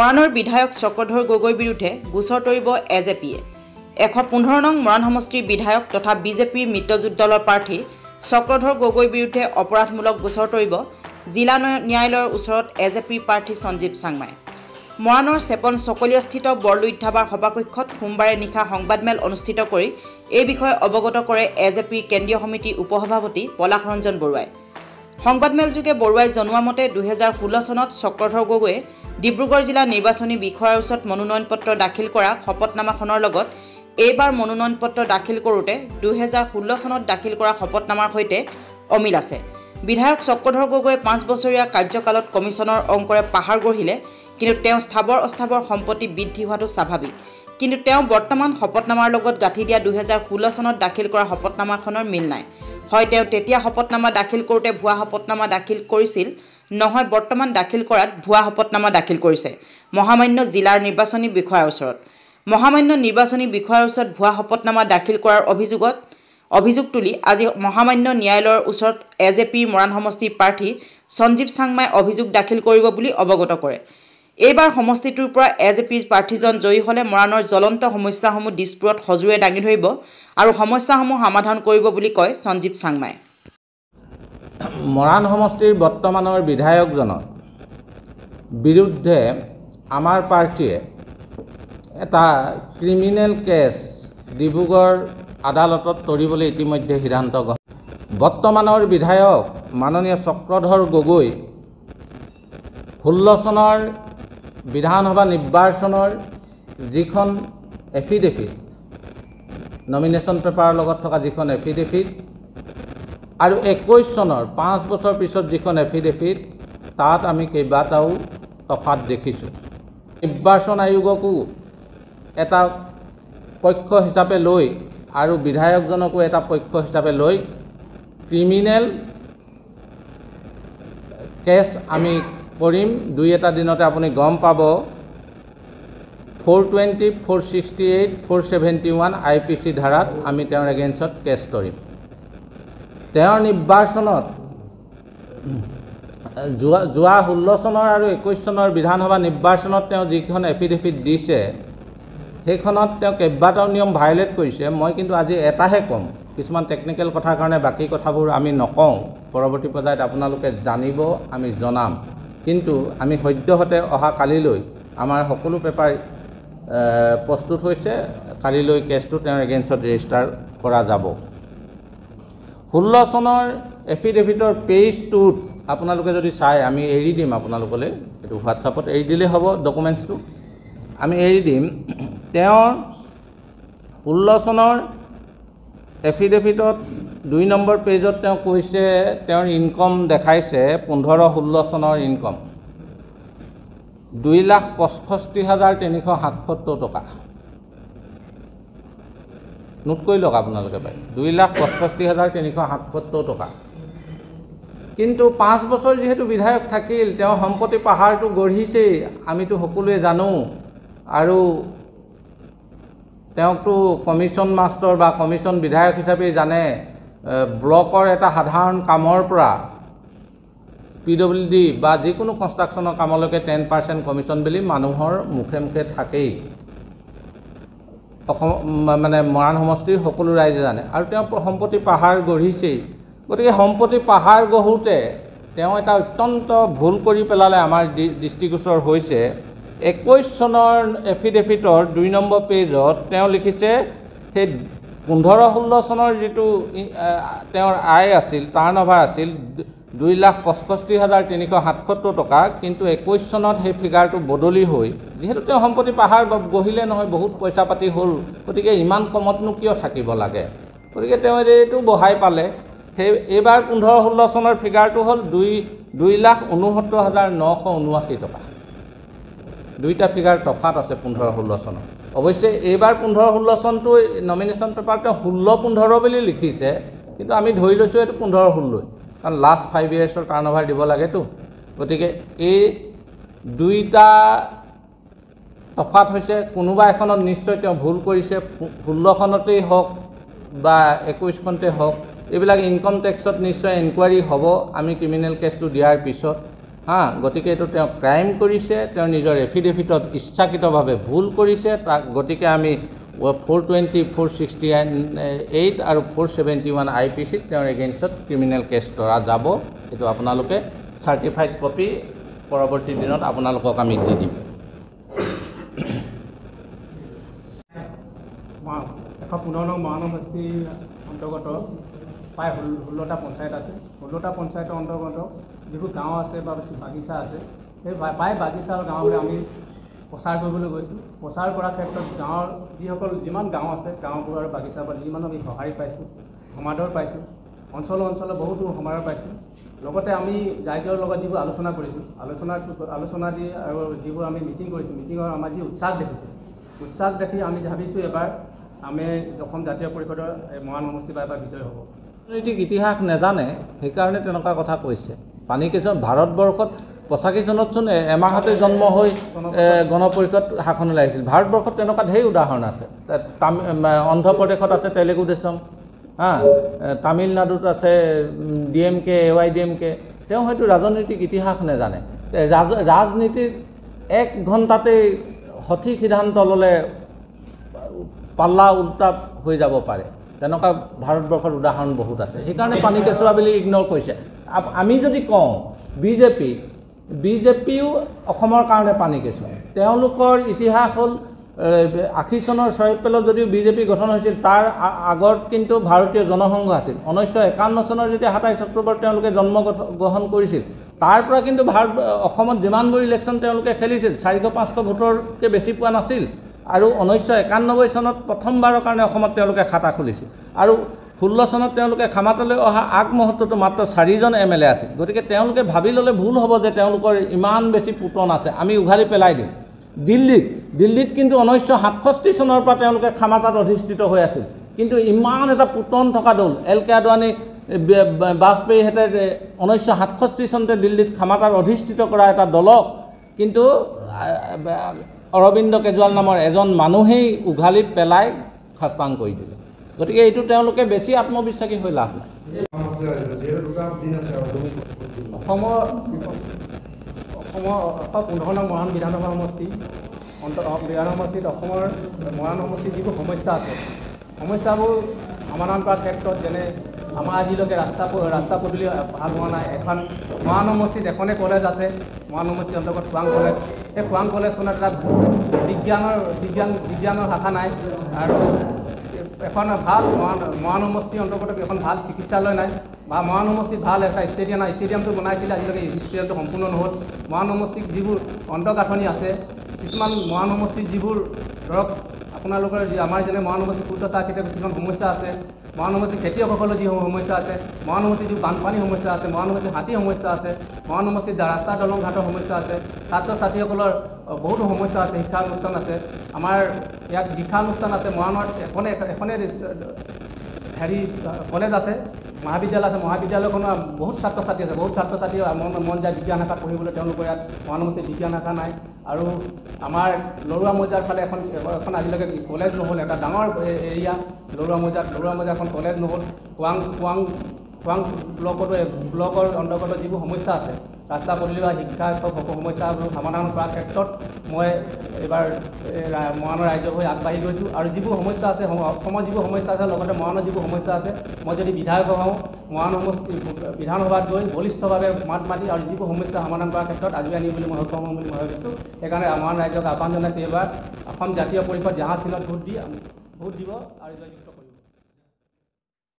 মৰাণৰ বিধায়ক চক্ৰধৰ গগৈৰ বিৰুদ্ধে গোচৰ তৰিব এ জে পিয়ে এশ পোন্ধৰ নং মৰাণ সমষ্টিৰ বিধায়ক তথা বিজেপিৰ মিত্ৰজোঁট দলৰ প্ৰাৰ্থী চক্ৰধৰ গগৈৰ বিৰুদ্ধে অপৰাধমূলক গোচৰ তৰিব জিলা ন্যায়ালয়ৰ ওচৰত এ জে পিৰ প্ৰাৰ্থী সঞ্জীৱ চাংমাই। মৰাণৰ চেপন চকলীয়াস্থিত বৰলুইত ধাবাৰ সভাকক্ষত সোমবাৰে নিশা সংবাদমেল অনুষ্ঠিত কৰি এই বিষয়ে অৱগত কৰে এ জে পিৰ কেন্দ্ৰীয় সমিতিৰ উপসভাপতি পলাশ ৰঞ্জন বৰুৱাই। সংবাদমেলযোগে বৰুৱাই জনোৱা মতে দুহেজাৰ ষোল্ল চনত চক্ৰধৰ গগৈয়ে ডিব্ৰুগড় জিলা নিৰ্বাচনী বিষয়াৰ ওচৰত মনোনয়ন পত্ৰ দাখিল কৰা শপতনামাখনৰ লগত এইবাৰ মনোনয়ন পত্ৰ দাখিল কৰোঁতে দুহেজাৰ ষোল্ল চনত দাখিল কৰা শপতনামাৰ সৈতে অমিল আছে। বিধায়ক চক্ৰধৰ গগৈয়ে পাঁচ বছৰীয়া কাৰ্যকালত কমিশ্যনৰ অংকৰে পাহাৰ গঢ়িলে কিন্তু তেওঁ স্থাৱৰ অস্থাৱৰ সম্পত্তি বৃদ্ধি হোৱাটো স্বাভাৱিক। কিন্তু তেওঁ বৰ্তমান শপতনামাৰ লগত গাঁঠি দিয়া দুহেজাৰ ষোল্ল চনত দাখিল কৰা শপতনামাখনৰ মিল নাই। হয় তেওঁ তেতিয়া শপতনামা দাখিল কৰোঁতে ভুৱা শপতনামা দাখিল কৰিছিল নহয় বৰ্তমান দাখিল কৰাত ভুৱা শপতনামা দাখিল কৰিছে। মহামান্য জিলাৰ নিৰ্বাচনী বিষয়াৰ ওচৰত। মহামান্য নিৰ্বাচনী বিষয়াৰ ওচৰত ভুৱা শপতনামা দাখিল কৰাৰ অভিযোগত অভিযোগ তুলি আজি মহামান্য ন্যায়ালয়ৰ ওচৰত এ জে পিৰ মৰাণ সমষ্টিৰ প্ৰাৰ্থী সঞ্জীৱ চাংমাই অভিযোগ দাখিল কৰিব বুলি অৱগত কৰে। এইবাৰ সমষ্টিটোৰ পৰা এ জে পিৰ প্ৰাৰ্থীজন জয়ী হ'লে মৰাণৰ জ্বলন্ত সমস্যাসমূহ দিছপুৰত সজোৰে দাঙি ধৰিব আৰু সমস্যাসমূহ সমাধান কৰিব বুলি কয় সঞ্জীৱ চাংমাই। মৰাণ সমষ্টিৰ বৰ্তমানৰ বিধায়কজনৰ বিৰুদ্ধে আমাৰ প্ৰাৰ্থীয়ে এটা ক্ৰিমিনেল কেছ ডিব্ৰুগড় আদালতত তৰিবলৈ ইতিমধ্যে সিদ্ধান্ত গ্ৰহণ বৰ্তমানৰ বিধায়ক মাননীয় চক্ৰধৰ গগৈ ষোল্ল চনৰ বিধানসভা নিৰ্বাচনৰ যিখন এফিডেফিট নমিনেশ্যন পেপাৰৰ লগত থকা যিখন এফিডেফিট আৰু একৈছ চনৰ পাঁচ বছৰ পিছত যিখন এফিডেফিট তাত আমি কেইবাটাও তফাত দেখিছোঁ। নিৰ্বাচন আয়োগকো এটা পক্ষ হিচাপে লৈ আৰু বিধায়কজনকো এটা পক্ষ হিচাপে লৈ ক্ৰিমিনেল কেছ আমি কৰিম। দুই এটা দিনতে আপুনি গম পাব। Four twenty four sixty eight four seventy one I P C ধাৰাত আমি তেওঁৰ এগেইনষ্টত কেছ কৰিম। তেওঁৰ নিৰ্বাচনত যোৱা যোৱা ষোল্ল চনৰ আৰু একৈছ চনৰ বিধানসভা নিৰ্বাচনত তেওঁ যিখন এফিডেফিট দিছে সেইখনত তেওঁ কেইবাটাও নিয়ম ভায়লেট কৰিছে। মই কিন্তু আজি এটাহে ক'ম। কিছুমান টেকনিকেল কথাৰ কাৰণে বাকী কথাবোৰ আমি নকওঁ। পৰৱৰ্তী পৰ্যায়ত আপোনালোকে জানিব আমি জনাম। কিন্তু আমি সদ্যহতে অহা কালিলৈ আমাৰ সকলো পেপাৰ প্ৰস্তুত হৈছে। কালিলৈ কেছটো তেওঁৰ এগেইনষ্টত ৰেজিষ্টাৰ কৰা যাব। ষোল্ল চনৰ এফিডেভিটৰ পেজ টুত আপোনালোকে যদি চায় আমি এৰি দিম আপোনালোকলৈ এইটো হোৱাটছআপত এৰি দিলেই হ'ব ডকুমেণ্টছটো আমি এৰি দিম। তেওঁৰ ষোল্ল চনৰ এফিডেভিটত দুই নম্বৰ পেজত তেওঁ কৈছে তেওঁৰ ইনকম দেখাইছে পোন্ধৰ ষোল্ল চনৰ ইনকম দুই লাখ পঁয়ষষ্ঠি হাজাৰ তিনিশ সাতসত্তৰ টকা। নোট কৰি লওক আপোনালোকে পাই। দুই লাখ পঁয়ষষ্ঠি হাজাৰ তিনিশ সাতসত্তৰ টকা। কিন্তু পাঁচ বছৰ যিহেতু বিধায়ক থাকিল তেওঁ সম্পত্তি পাহাৰটো গঢ়িছেই আমিতো সকলোৱে জানো। আৰু তেওঁকতো কমিশ্যন মাষ্টৰ বা কমিশ্যন বিধায়ক হিচাপে জানে ব্লকৰ এটা সাধাৰণ কামৰ পৰা পি ডব্লিউ ডি বা যিকোনো কনষ্ট্ৰাকশ্যনৰ কামলৈকে টেন পাৰ্চেণ্ট কমিশ্যন বুলি মানুহৰ মুখে মুখে থাকেই। অসম মানে মৰাণ সমষ্টিৰ সকলো ৰাইজে জানে। আৰু তেওঁ সম্পত্তি পাহাৰ গঢ়িছেই। গতিকে সম্পত্তি পাহাৰ গঢ়োতে তেওঁ এটা অত্যন্ত ভুল কৰি পেলালে আমাৰ দৃষ্টিগোচৰ হৈছে। একৈছ চনৰ এফিডেফিটৰ দুই নম্বৰ পেজত তেওঁ লিখিছে সেই পোন্ধৰ ষোল্ল চনৰ যিটো তেওঁৰ আয় আছিল টাৰ্ণ অভাৰ আছিল দুই লাখ পঁয়ষষ্ঠি হাজাৰ তিনিশ সাতসত্তৰ টকা কিন্তু একৈছ চনত সেই ফিগাৰটো বদলি হৈ যিহেতু তেওঁ সম্পত্তি পাহাৰ গঢ়িলে নহয় বহুত পইচা পাতি হ'ল গতিকে ইমান কমতনো কিয় থাকিব লাগে? গতিকে তেওঁ এইটো বঢ়াই পালে। সেই এইবাৰ পোন্ধৰ ষোল্ল চনৰ ফিগাৰটো হ'ল দুই দুই লাখ ঊনসত্তৰ হাজাৰ নশ ঊনাশী টকা। দুইটা ফিগাৰ তফাত আছে পোন্ধৰ ষোল্ল চনত। অৱশ্যে এইবাৰ পোন্ধৰ ষোল্ল চনটো নমিনেশ্যন পেপাৰ তেওঁ ষোল্ল পোন্ধৰ বুলি লিখিছে কিন্তু আমি ধৰি লৈছোঁ এইটো পোন্ধৰ ষোল্লই। কাৰণ লাষ্ট ফাইভ ইয়েৰ্ছৰ টাৰ্ণ অভাৰ দিব লাগেতো। গতিকে এই দুইটা তফাত হৈছে কোনোবা এখনত নিশ্চয় তেওঁ ভুল কৰিছে ষোল্লখনতেই হওক বা একৈছখনতে হওক এইবিলাক ইনকম টেক্সত নিশ্চয় এনকুৱাৰী হ'ব আমি ক্ৰিমিনেল কেছটো দিয়াৰ পিছত। হা গতিকে এইটো তেওঁ ক্ৰাইম কৰিছে তেওঁ নিজৰ এফিডেভিটত ইচ্ছাকৃতভাৱে ভুল কৰিছে তাক গতিকে আমি four twenty four sixty eight আৰু four seventy one I P চিত তেওঁৰ এগেইনষ্টত ক্ৰিমিনেল কেছ ধৰা যাব। এইটো আপোনালোকে চাৰ্টিফাইড কপি পৰৱৰ্তী দিনত আপোনালোকক আমি দি দিম। এশ পোন্ধৰ নং মহানগৰীৰ অন্তৰ্গত। প্ৰায় ষোল্ল ষোল্লটা পঞ্চায়ত আছে। ষোল্লটা পঞ্চায়তৰ অন্তৰ্গত যিবোৰ গাঁও আছে বা বাগিচা আছে। সেই প্ৰায় বাগিচা আৰু গাঁৱলৈ আমি প্ৰচাৰ কৰিবলৈ গৈছোঁ। প্ৰচাৰ কৰাৰ ক্ষেত্ৰত গাঁৱৰ যিসকল যিমান গাঁও আছে গাঁওবোৰ আৰু বাগিচা বা যিমান আমি সঁহাৰি পাইছোঁ সমাদৰ পাইছোঁ অঞ্চল অঞ্চলত বহুতো সমাদৰ পাইছোঁ। লগতে আমি ৰাইজৰ লগত যিবোৰ আলোচনা কৰিছোঁ আলোচনা আলোচনা দি আৰু যিবোৰ আমি মিটিং কৰিছোঁ মিটিঙৰ আমাৰ যি উৎসাহ দেখিছোঁ উৎসাহ দেখি আমি ভাবিছোঁ এবাৰ আমি অসম জাতীয় পৰিষদৰ মহান সমষ্টি বা এবাৰ বিজয় হ'ব। ৰাজনৈতিক ইতিহাস নাজানে সেইকাৰণে তেনেকুৱা কথা কৈছে। পানী কিছন ভাৰতবৰ্ষত পঁচাশী চনতচোন এমাহতে জন্ম হৈ এ, গণ পৰিষদ শাসনলৈ আহিছিল ভাৰতবৰ্ষত তেনেকুৱা ঢেৰ উদাহৰণ আছে। অন্ধ্ৰপ্ৰদেশত আছে তেলেগু দেশম হা তামিলনাডুত আছে D M K A I D M K. তেওঁ হয়তো ৰাজনৈতিক ইতিহাস নাজানে। ৰাজ ৰাজনীতিৰ এক ঘণ্টাতেই সঠিক সিদ্ধান্ত ল'লে পাল্লা উল্টা হৈ যাব পাৰে। তেনেকুৱা ভাৰতবৰ্ষৰ উদাহৰণ বহুত আছে। সেইকাৰণে পানী কেঁচুৱা বুলি ইগন'ৰ কৰিছে। আমি যদি কওঁ বিজেপি বিজেপিও অসমৰ কাৰণে পানী কেঁচুৱা তেওঁলোকৰ ইতিহাস হ'ল আশী চনৰ ছয় এপ্ৰিলত যদিও বিজেপি গঠন হৈছিল তাৰ আগত কিন্তু ভাৰতীয় জনসংঘ আছিল। ঊনৈছশ একাৱন্ন চনৰ যেতিয়া সাতাইছ অক্টোবৰত তেওঁলোকে জন্ম গ্ৰহণ কৰিছিল তাৰ পৰা কিন্তু ভাৰত অসমত যিমানবোৰ ইলেকশ্যন তেওঁলোকে খেলিছিল চাৰিশ পাঁচশ ভোটৰকৈ বেছি পোৱা নাছিল। আৰু ঊনৈছশ একানব্বৈ চনত প্ৰথমবাৰৰ কাৰণে অসমত তেওঁলোকে খাতা খুলিছিল। আৰু ষোল্ল চনত তেওঁলোকে খামাতালৈ অহা আগমুহূৰ্ততো মাত্ৰ চাৰিজন এম এল এ আছিল। গতিকে তেওঁলোকে ভাবি ল'লে ভুল হ'ব যে তেওঁলোকৰ ইমান বেছি পুতন আছে। আমি উঘালি পেলাই দিম। দিল্লীত দিল্লীত কিন্তু ঊনৈছশ সাতষষ্ঠি চনৰ পৰা তেওঁলোকে খামাতাত অধিষ্ঠিত হৈ আছিল। কিন্তু ইমান এটা পুতন থকা দল এল কে আদৱানী বাজপেয়ীহঁতে ঊনৈছশ সাতষষ্ঠি চনতে দিল্লীত খামাতাত অধিষ্ঠিত কৰা এটা দলক কিন্তু অৰবিন্দ কেজৰিৱাল নামৰ এজন মানুহেই উঘালি পেলাই খাস্তাং কৰি দিলে। গতিকে এইটো তেওঁলোকে বেছি আত্মবিশ্বাসী হৈ লাভ নাই। অসমৰ পোন্ধৰ নং মৰাণ বিধানসভা সমষ্টি অন্ত বিধান সমষ্টিত অসমৰ মৰাণ সমষ্টিত যিবোৰ সমস্যা আছে সমস্যাবোৰ সমাধান কৰাৰ ক্ষেত্ৰত যেনে আমাৰ আজিলৈকে ৰাস্তা ৰাস্তা পদূলি ভাল হোৱা নাই এখন মৰাণ সমষ্টিত এখনেই কলেজ আছে মৰাণ সমষ্টিৰ অন্তৰ্গত খোৱাং কলেজ সেই খোৱাং কলেজখনত এটা বিজ্ঞানৰ বিজ্ঞান বিজ্ঞানৰ শাখা নাই আৰু এখন ভাল সমষ্টিৰ অন্তৰ্গত এখন ভাল চিকিৎসালয় নাই। বা সমষ্টিত ভাল এটা ষ্টেডিয়াম নাই ষ্টেডিয়ামটো বনাইছিলে আজিলৈকে ষ্টেডিয়ামটো সম্পূৰ্ণ নহ'ল। সমষ্টিত যিবোৰ অন্তঃগাঁথনি আছে কিছুমান সমষ্টিত যিবোৰ ধৰক আপোনালোকৰ যি আমাৰ যেনে সমষ্টিত ক্ষুদ্ৰ চাহ খেতিয়কৰ কিছুমান সমস্যা আছে সমষ্টিত খেতিয়কসকলৰ যি সমস্যা আছে সমষ্টিত যি বানপানীৰ সমস্যা আছে মহান সমষ্টিত হাতী সমস্যা আছে মহান সমষ্টিত ৰাস্তা দলং ঘাটৰ সমস্যা আছে ছাত্ৰ ছাত্ৰীসকলৰ বহুতো সমস্যা আছে শিক্ষানুষ্ঠান আছে। আমাৰ ইয়াত শিক্ষানুষ্ঠান আছে মৰাণত এখনে এখনে হেৰি কলেজ আছে মহাবিদ্যালয় আছে মহাবিদ্যালয়খনৰ বহুত ছাত্ৰ ছাত্ৰী আছে বহুত ছাত্ৰ ছাত্ৰী মন মন যায় বিজ্ঞান শাখাত পঢ়িবলৈ তেওঁলোকৰ ইয়াত মহানমস্তিত বিজ্ঞান শাখা নাই। আৰু আমাৰ লৰুৱা মৌজাৰ ফালে এখন এখন আজিলৈকে কলেজ নহ'ল এটা ডাঙৰ এৰিয়া লৰুৱা মৌজাত লৰুৱা মৌজা এখন কলেজ নহ'ল। খোৱাং খোৱাং খোৱাং ব্লকতো ব্লকৰ অন্তৰ্গত যিবোৰ সমস্যা আছে ৰাস্তা পদূলি বা শিক্ষা সমস্যাবোৰ সমাধান কৰাৰ ক্ষেত্ৰত মই এইবাৰ মৰাণৰ ৰাইজৰ হৈ আগবাঢ়ি গৈছোঁ। আৰু যিবোৰ সমস্যা আছে সম- অসমৰ যিবোৰ সমস্যা আছে লগতে মৰাণৰ যিবোৰ সমস্যা আছে মই যদি বিধায়ক হওঁ মৰাণ সমষ্টি বিধানসভাত গৈ বলিষ্ঠভাৱে মাত মাতি আৰু যিবোৰ সমস্যা সমাধান কৰাৰ ক্ষেত্ৰত আজৰি আনিম বুলি মই সক্ষম হ'ম বুলি মই ভাবিছোঁ। সেইকাৰণে মৰাণ ৰাইজক আহ্বান জনাইছোঁ এইবাৰ। অসম জাতীয় পৰিষদ জাহাজ চিনত ভোট দি ভোট দিব আৰু জয়যুক্ত